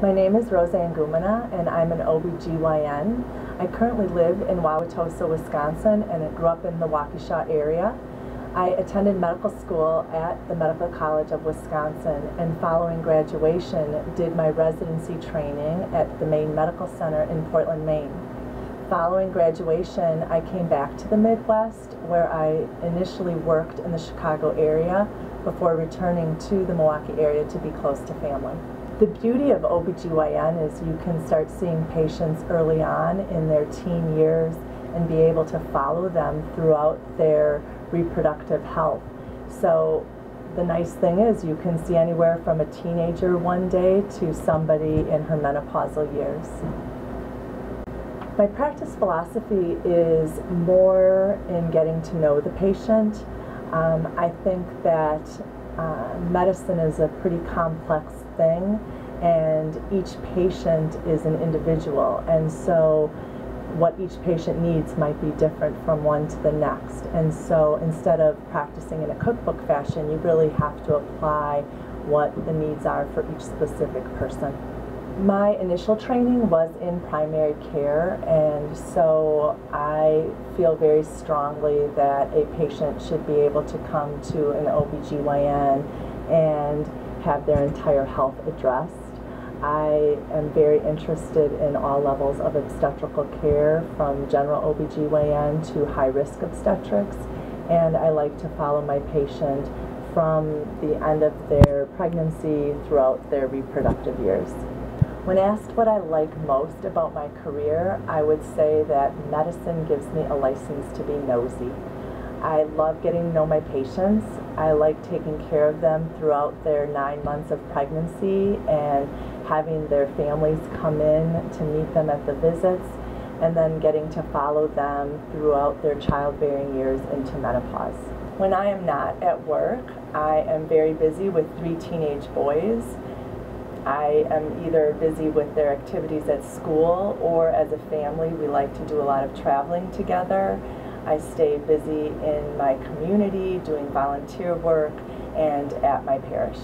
My name is Roseann Gumina and I'm an OBGYN. I currently live in Wauwatosa, Wisconsin and I grew up in the Waukesha area. I attended medical school at the Medical College of Wisconsin and following graduation did my residency training at the Maine Medical Center in Portland, Maine. Following graduation, I came back to the Midwest where I initially worked in the Chicago area before returning to the Milwaukee area to be close to family. The beauty of OBGYN is you can start seeing patients early on in their teen years and be able to follow them throughout their reproductive health. So the nice thing is you can see anywhere from a teenager one day to somebody in her menopausal years. My practice philosophy is more in getting to know the patient. Um, I think that uh, medicine is a pretty complex thing and each patient is an individual and so what each patient needs might be different from one to the next and so instead of practicing in a cookbook fashion you really have to apply what the needs are for each specific person. My initial training was in primary care and so I feel very strongly that a patient should be able to come to an OBGYN and have their entire health addressed. I am very interested in all levels of obstetrical care from general OBGYN to high risk obstetrics and I like to follow my patient from the end of their pregnancy throughout their reproductive years. When asked what I like most about my career, I would say that medicine gives me a license to be nosy. I love getting to know my patients. I like taking care of them throughout their nine months of pregnancy and having their families come in to meet them at the visits and then getting to follow them throughout their childbearing years into menopause. When I am not at work, I am very busy with three teenage boys. I am either busy with their activities at school or as a family we like to do a lot of traveling together. I stay busy in my community doing volunteer work and at my parish.